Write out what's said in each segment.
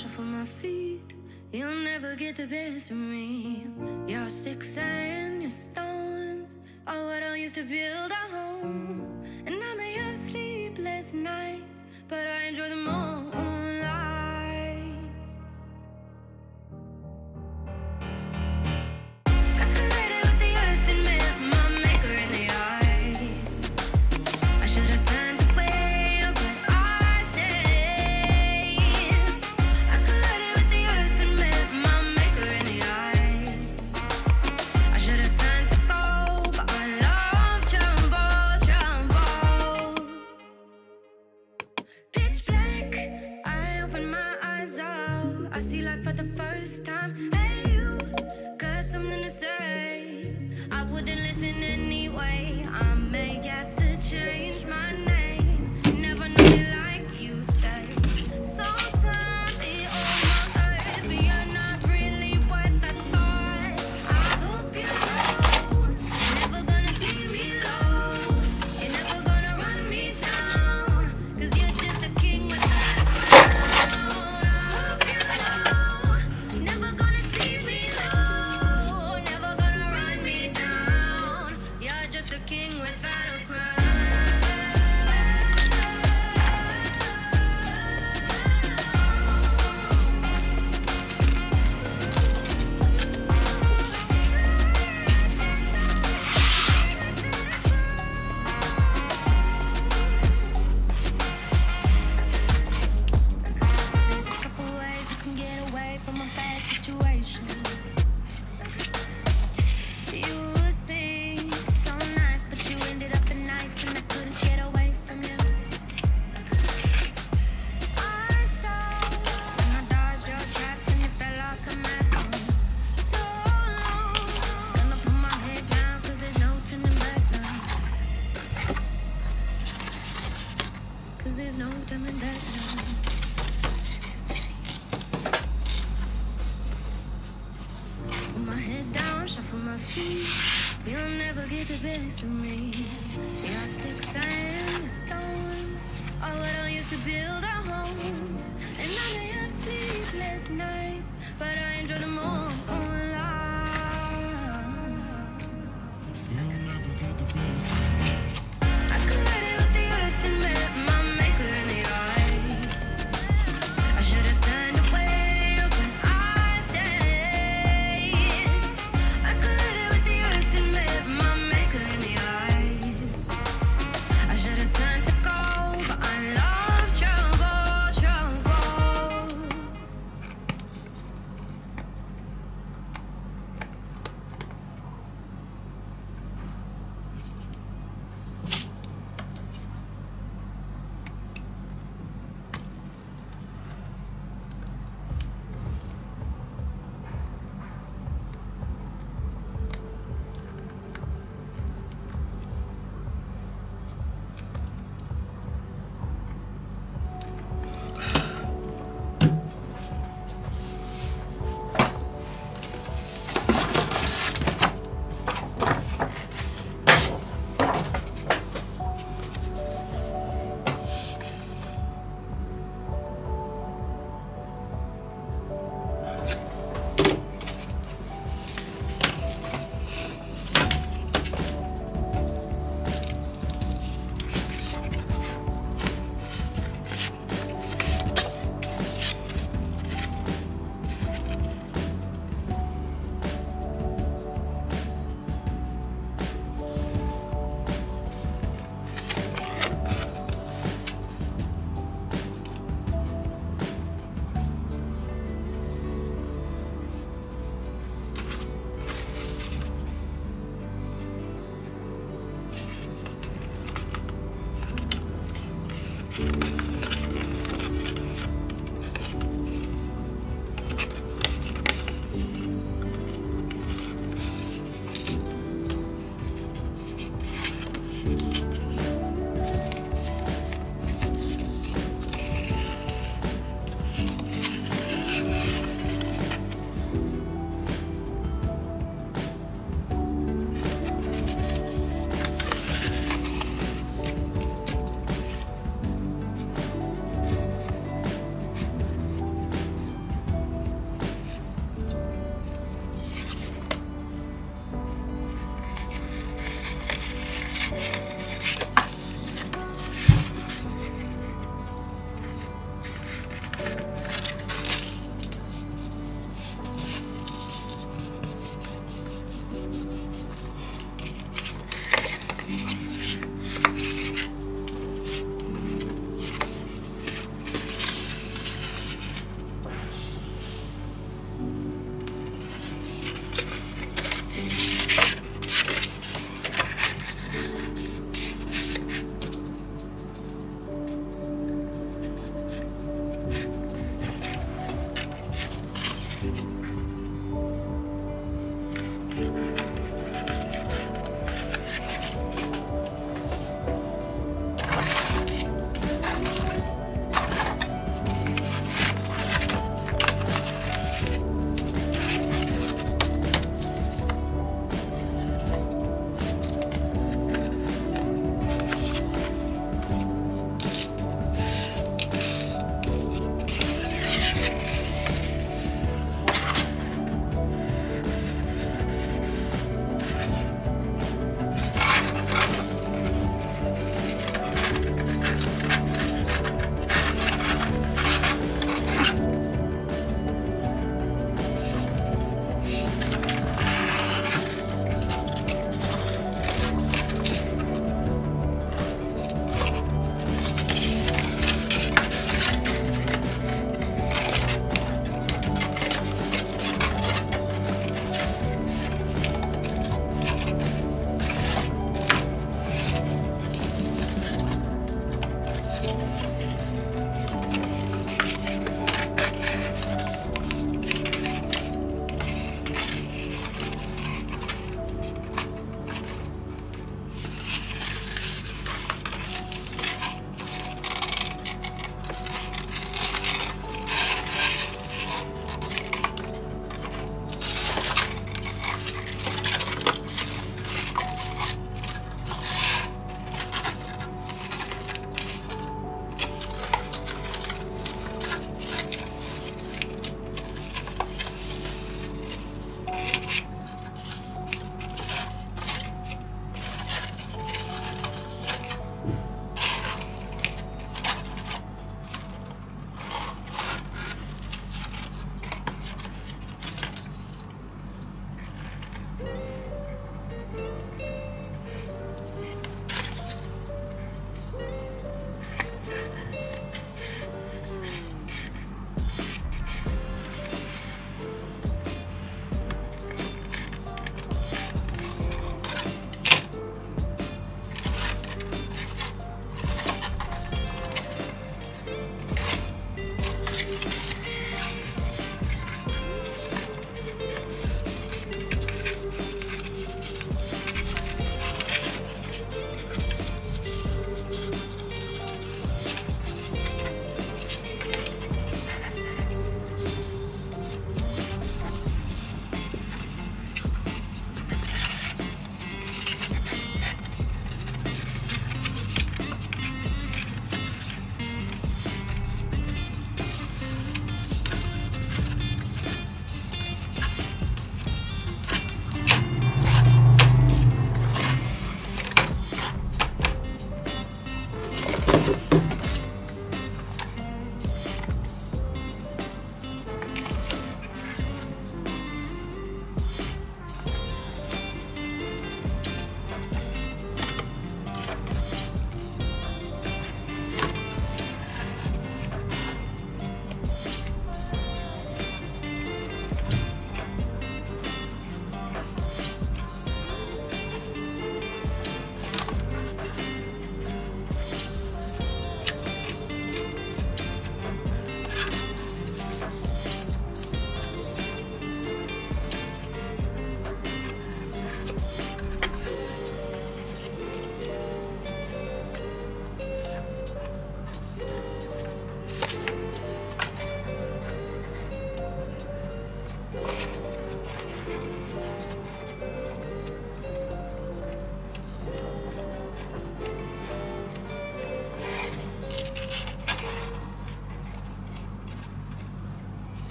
pressure from my feet. You'll never get the best of me. Your sticks and your stones are what I used to build a home. And I may have sleepless nights, but I enjoy the moment.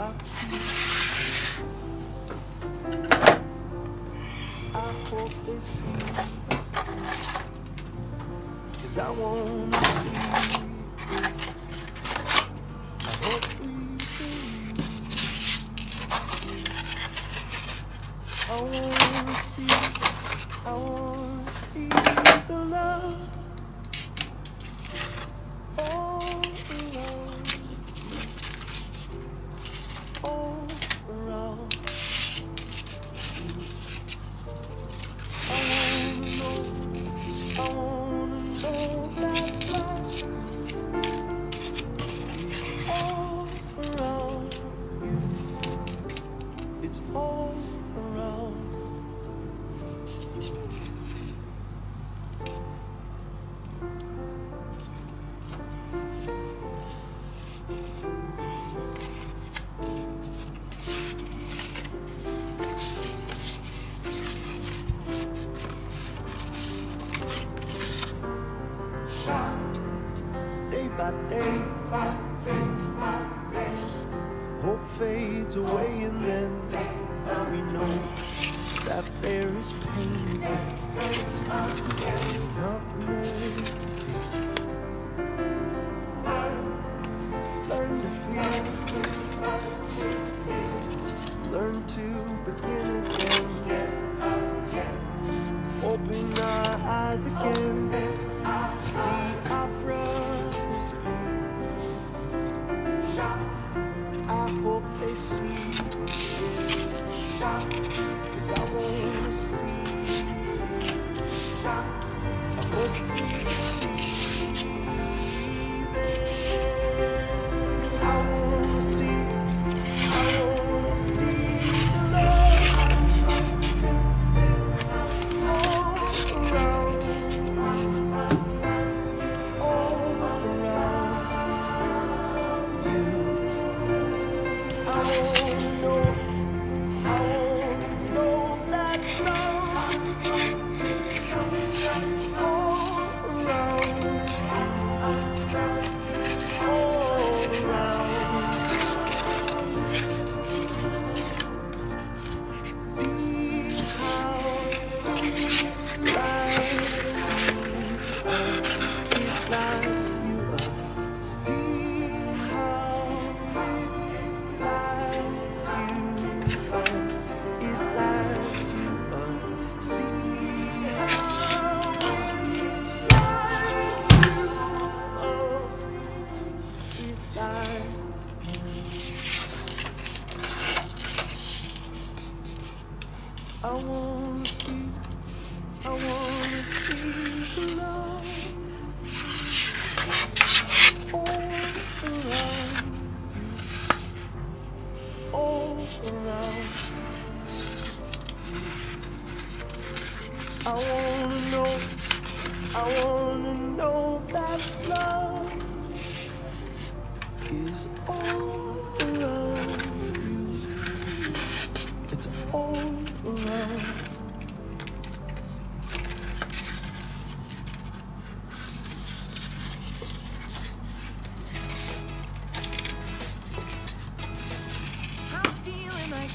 I hope it's soon. Cause I wanna see. fades away and then we know that there is pain. Learn to feel. Learn to begin again. Open our eyes again. shot.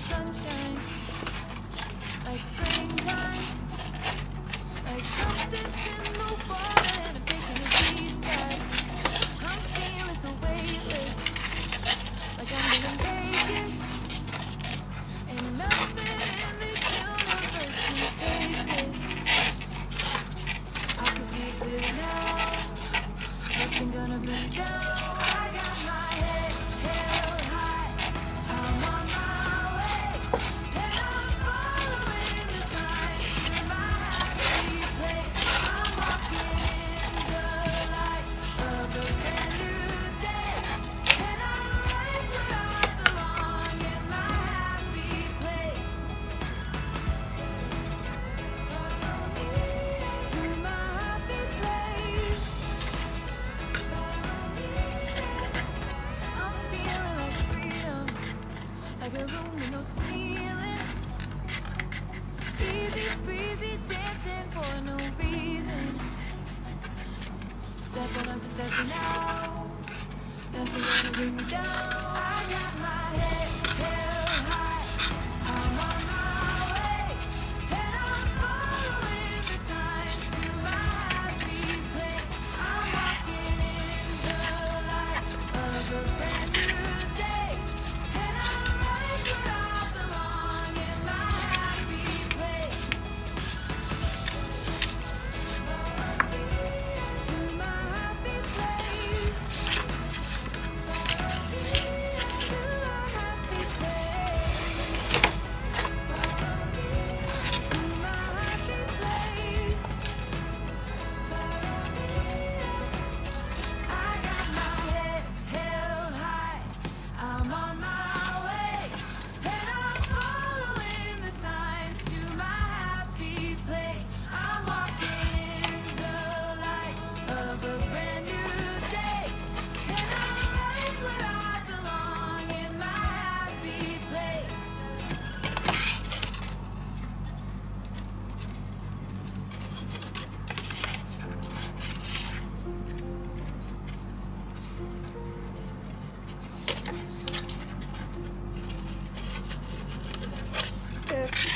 sunshine, like springtime, like something's in the water and I'm taking.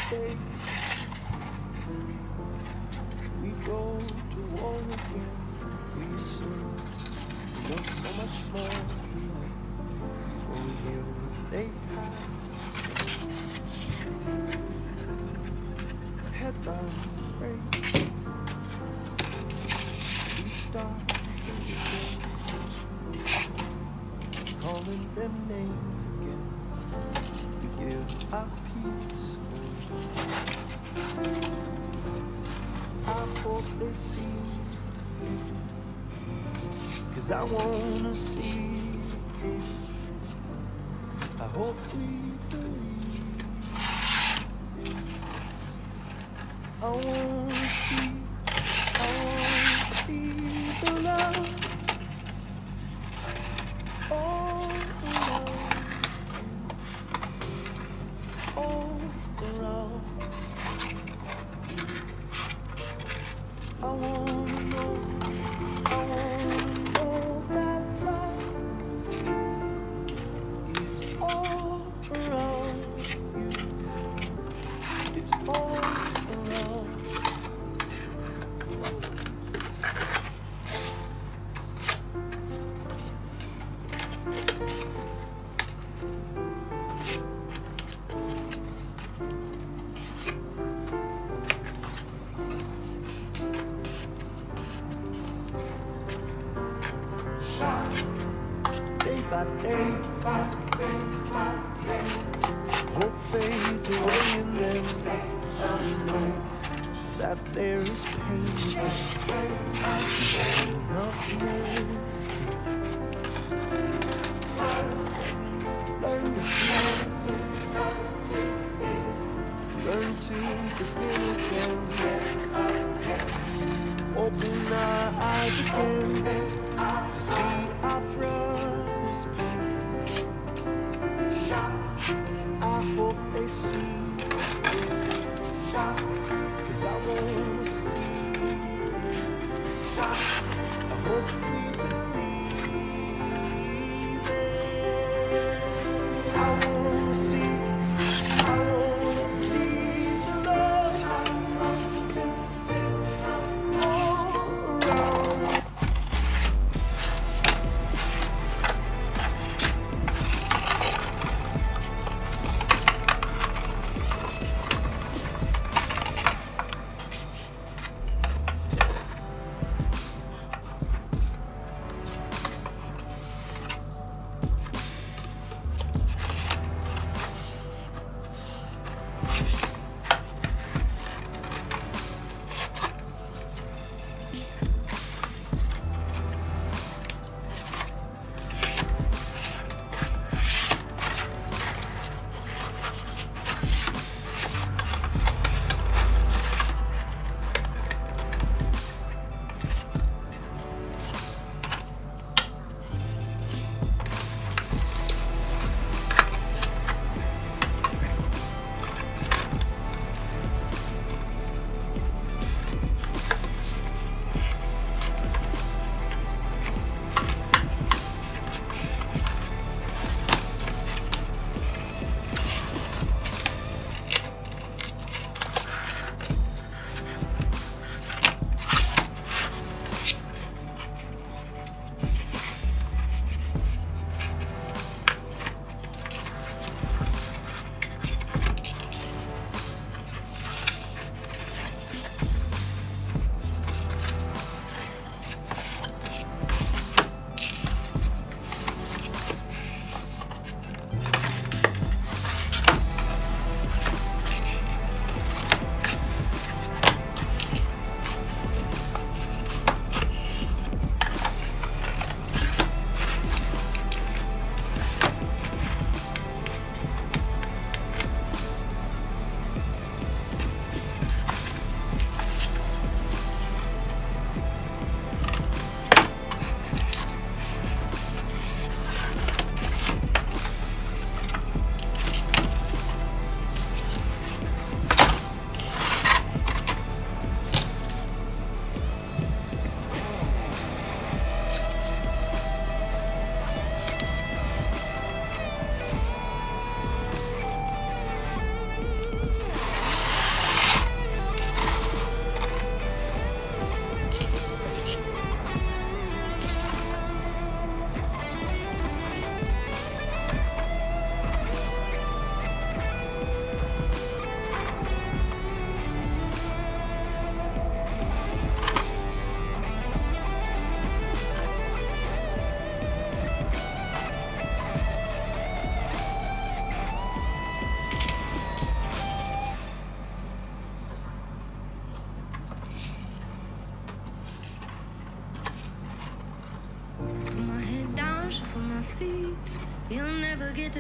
day we go to war again. We serve. We want so much more for you. I wanna see. I hope we.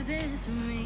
Best of me.